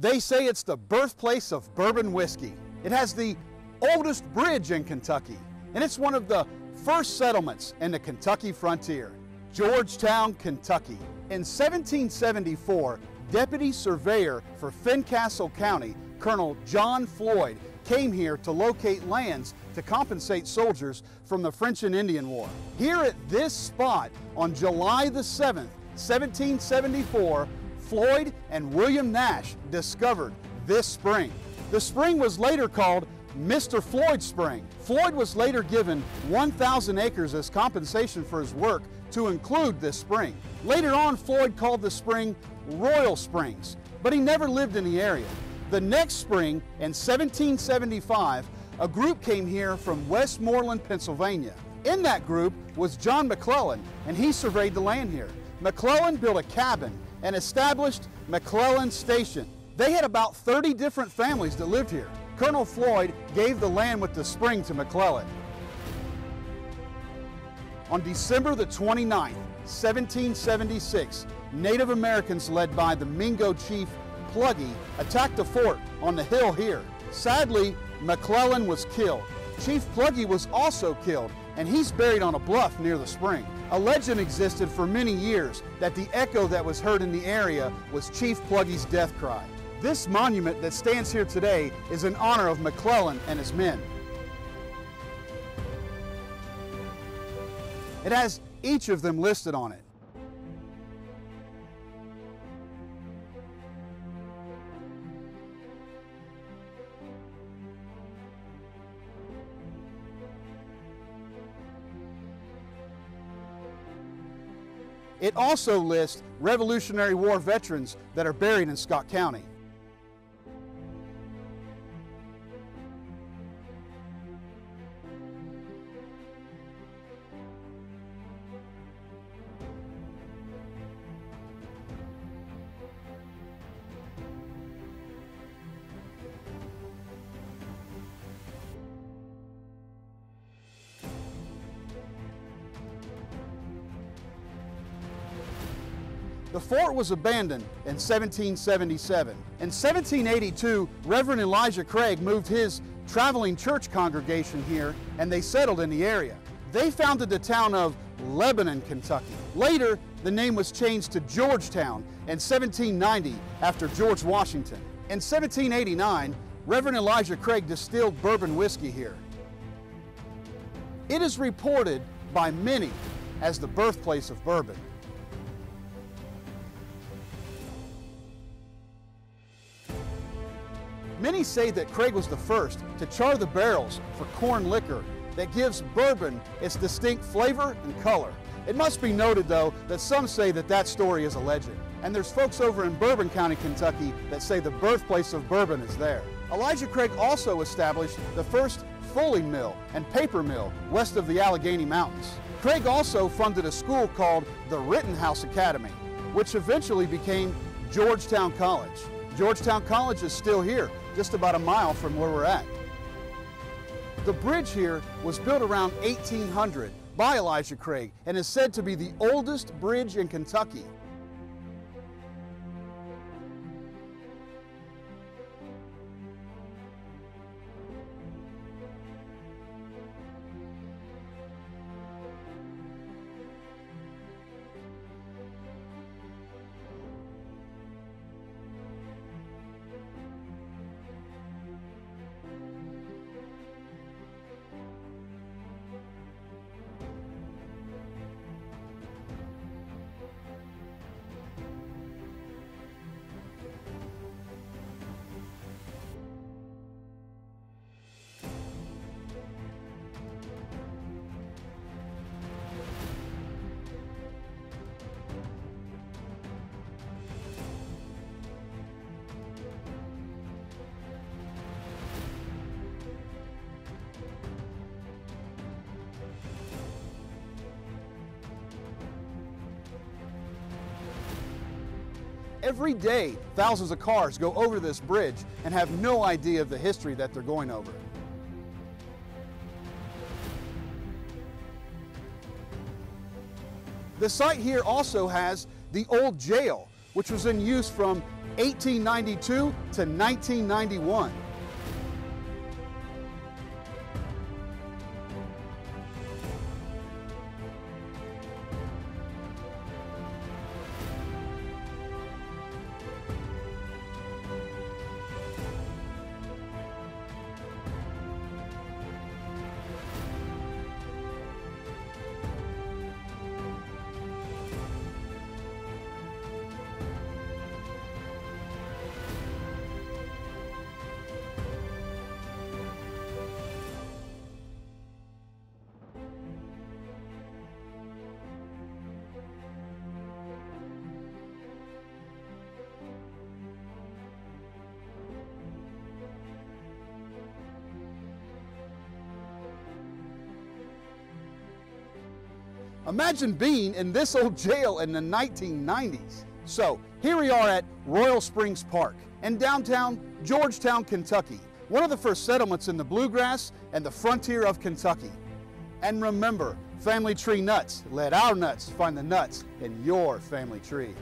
They say it's the birthplace of bourbon whiskey. It has the oldest bridge in Kentucky, and it's one of the first settlements in the Kentucky frontier, Georgetown, Kentucky. In 1774, Deputy Surveyor for Fincastle County, Colonel John Floyd, came here to locate lands to compensate soldiers from the French and Indian War. Here at this spot on July the 7th, 1774, Floyd and William Nash discovered this spring. The spring was later called Mr. Floyd Spring. Floyd was later given 1,000 acres as compensation for his work to include this spring. Later on, Floyd called the spring Royal Springs, but he never lived in the area. The next spring, in 1775, a group came here from Westmoreland, Pennsylvania. In that group was John McClellan, and he surveyed the land here. McClellan built a cabin and established McClellan Station. They had about 30 different families that lived here. Colonel Floyd gave the land with the spring to McClellan. On December the 29th, 1776, Native Americans led by the Mingo chief Pluggy attacked the fort on the hill here. Sadly, McClellan was killed. Chief Pluggy was also killed, and he's buried on a bluff near the spring. A legend existed for many years that the echo that was heard in the area was Chief Pluggy's death cry. This monument that stands here today is in honor of McClellan and his men. It has each of them listed on it. It also lists Revolutionary War veterans that are buried in Scott County. The fort was abandoned in 1777. In 1782, Reverend Elijah Craig moved his traveling church congregation here and they settled in the area. They founded the town of Lebanon, Kentucky. Later, the name was changed to Georgetown in 1790 after George Washington. In 1789, Reverend Elijah Craig distilled bourbon whiskey here. It is reported by many as the birthplace of bourbon. Many say that Craig was the first to char the barrels for corn liquor that gives bourbon its distinct flavor and color. It must be noted, though, that some say that that story is a legend. And there's folks over in Bourbon County, Kentucky that say the birthplace of bourbon is there. Elijah Craig also established the first fulling mill and paper mill west of the Allegheny Mountains. Craig also funded a school called the Rittenhouse Academy, which eventually became Georgetown College. Georgetown College is still here, just about a mile from where we're at. The bridge here was built around 1800 by Elijah Craig and is said to be the oldest bridge in Kentucky. Every day, thousands of cars go over this bridge and have no idea of the history that they're going over. The site here also has the old jail, which was in use from 1892 to 1991. Imagine being in this old jail in the 1990s. So here we are at Royal Springs Park in downtown Georgetown, Kentucky, one of the first settlements in the bluegrass and the frontier of Kentucky. And remember, Family Tree Nuts, let our nuts find the nuts in your family tree.